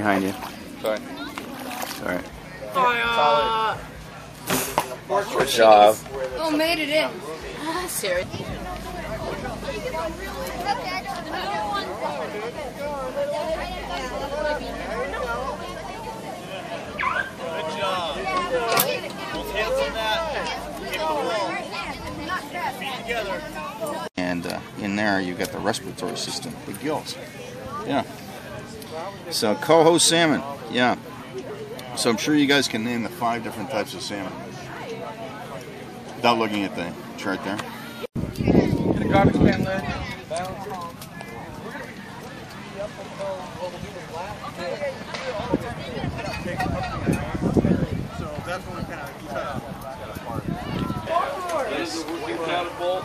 behind you. Sorry. Alright. Fire! Good job. Oh, made it in. Serious. Good job. Both hands on that. Kick the wall. Feet together. And uh, in there, you've got the respiratory system, the gills. Yeah. So, coho salmon. Yeah. So, I'm sure you guys can name the five different types of salmon without looking at the chart there. Get a garbage can lid. So that's when we kind of cut out. This is a counted bolt.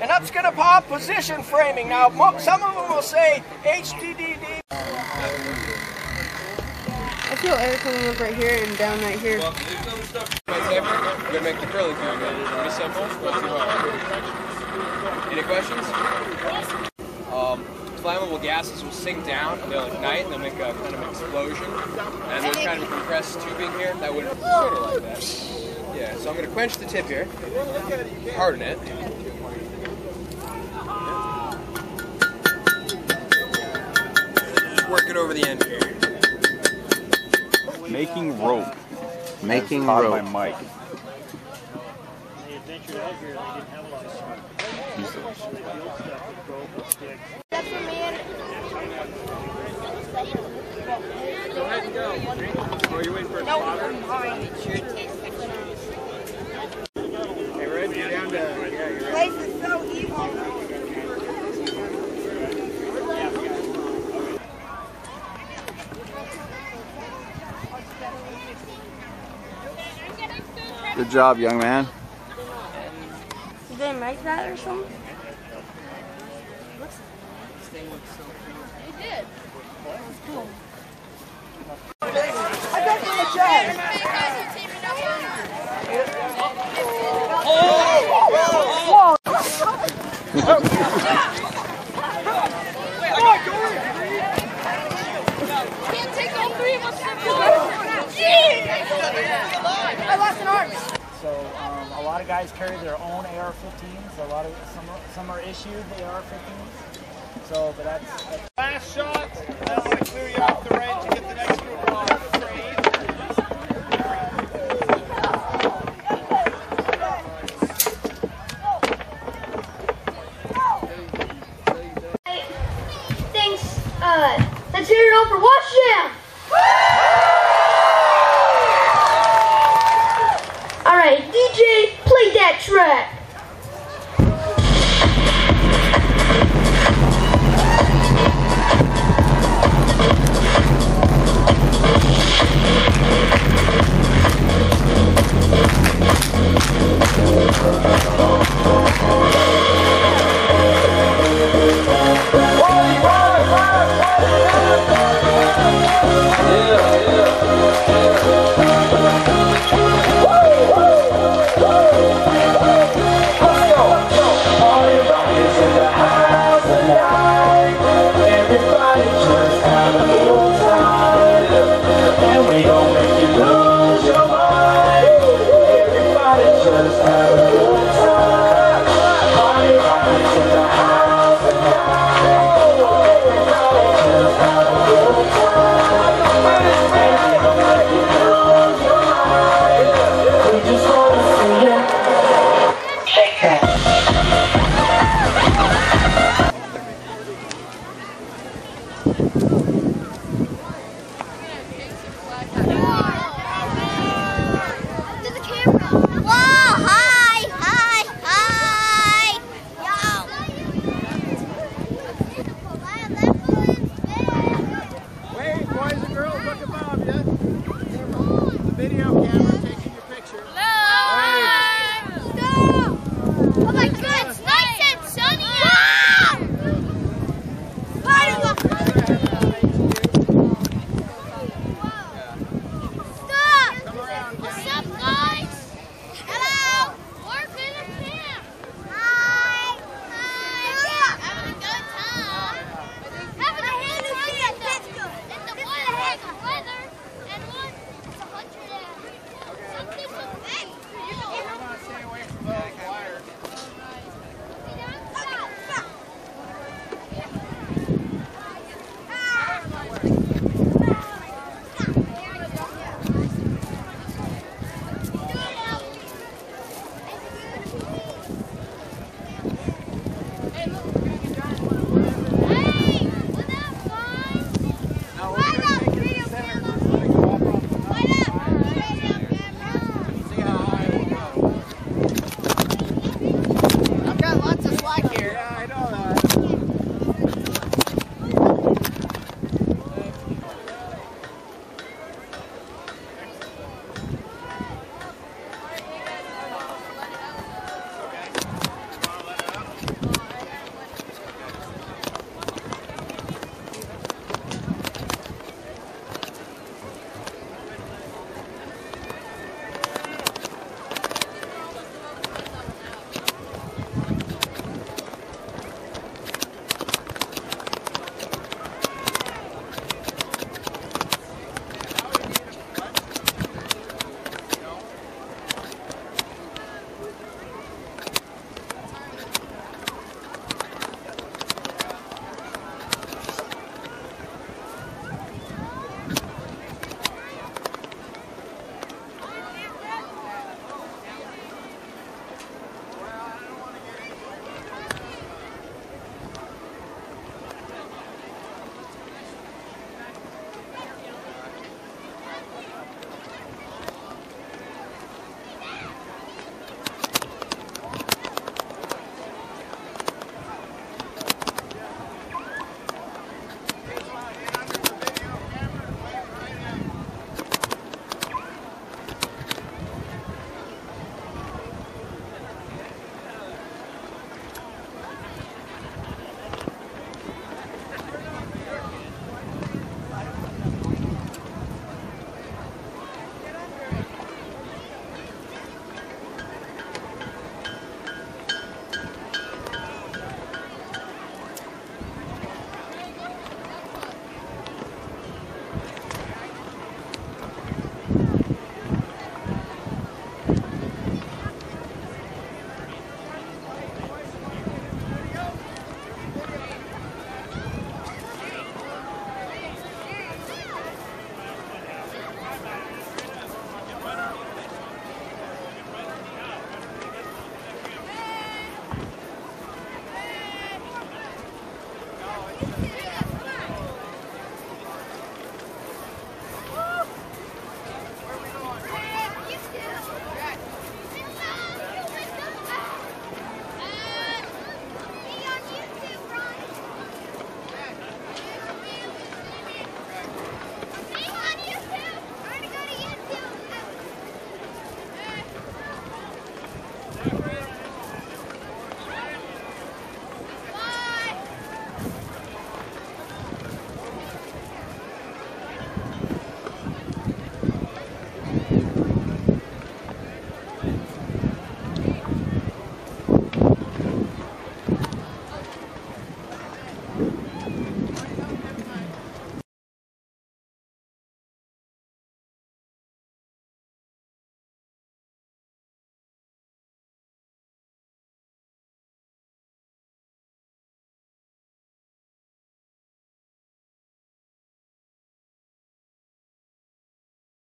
and that's gonna pop position framing. Now, some of them will say HDDD. I feel air coming up right here and down right here. Well, there's other stuff. We're gonna make the curly cue. Pretty simple, but too hard. Any questions? Um, flammable gases will sink down, they'll ignite, and they'll make a kind of explosion. And there's kind of a compressed tubing here that would sort of like that. Yeah, so I'm gonna quench the tip here, harden it. Work it over the end here. Making rope. Making Caught rope. by Mike. They adventured out here, they a lot of smart. Oh, you're waiting for a spotter? Hey, Red, you're down to, yeah, you're right. Place is so evil. Good job, young man. Did they make that or something? It did. Cool. I got you in the chat. Can't take all three of us I lost an arm. So um, a lot of guys carry their own AR-15s. A lot of some are- some are issued the AR-15s. So, but that's, that's Last shot. I want clear you off the range that